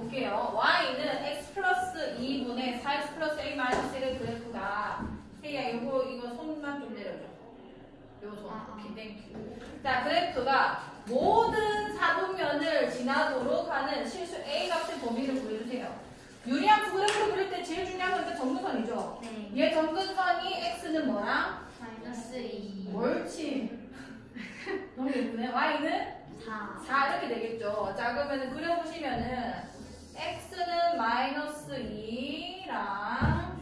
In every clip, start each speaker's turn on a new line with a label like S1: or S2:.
S1: 볼게요. y는 x 플러스 2분의 4x 플러스 a 마이너스 1의 그래프가 세야 이거 이거 손만 좀 내려줘. 요 손.
S2: 아, 아.
S1: 오케이 thank you. 자 그래프가 모든 사분면을 지나도록 하는 실수 a 값의 범위를 구해주세요. 유리함수 그래프를 그릴 때 제일 중요한 건 정근선이죠.
S2: 네.
S1: 얘 정근선이 x는 뭐랑?
S2: 마이너스 2.
S1: 옳지. 너무 예쁘네. y는
S2: 4.
S1: 4 이렇게 되겠죠. 자 그러면 그려보시면은 마이너스 2랑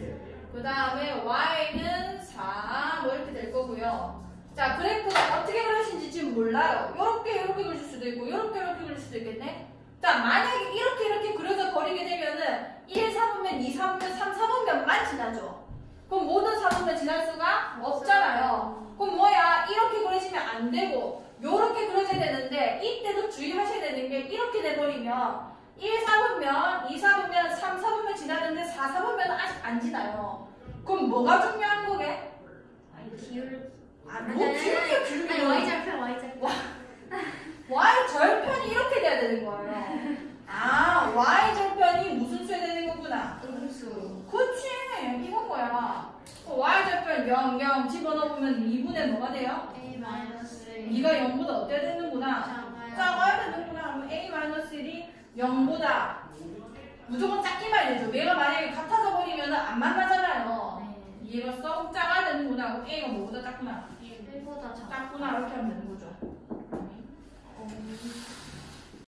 S1: 그 다음에 y는 4 뭐 이렇게 될 거고요. 자 그래프가 어떻게 그려진지 지금 몰라요. 요렇게 요렇게 그릴 수도 있고 요렇게 요렇게 그릴 수도 있겠네. 자 만약에 이렇게 이렇게 그려서 버리게 되면은 1, 4분면, 2, 4분면, 3, 4분면만 지나죠. 그럼 모든 4분면 지날 수가 없잖아요. 그럼 뭐야 이렇게 그려지면 안 되고 요렇게 그려져야 되는데 이때도 주의하셔야 되는 게 이렇게 돼버리면 1, 4분면, 2, 4분면, 3, 4분면 지나는데 4, 4분면 아직 안 지나요. 그럼 뭐가 중요한 거게?
S2: 아니, 기울.
S1: 아, 뭐 기울게
S2: 아니,
S1: 기울게
S2: Y절편, Y절편.
S1: y 절편이 이렇게 돼야 되는 거예요. 아 y 절편이 무슨 수에 되는 거구나.
S2: 음수.
S1: 그치 이건 거야. 어, y 절편 0, 0 집어넣으면 2분의 뭐가 돼요?
S2: A 마이너스 1.
S1: 2가 0보다 어때야 되는구나. 작아야 되는구나. 그럼 a-1이 0보다 무조건 작기만 되죠. 얘가 만약에 같아져 버리면 안 만나잖아요.
S2: 네.
S1: 얘가 썩 작아야 되는구나. 그럼 a가 뭐보다 작구나.
S2: 1보다 작아.
S1: 작구나 이렇게 하면 되는 거죠.
S2: 어.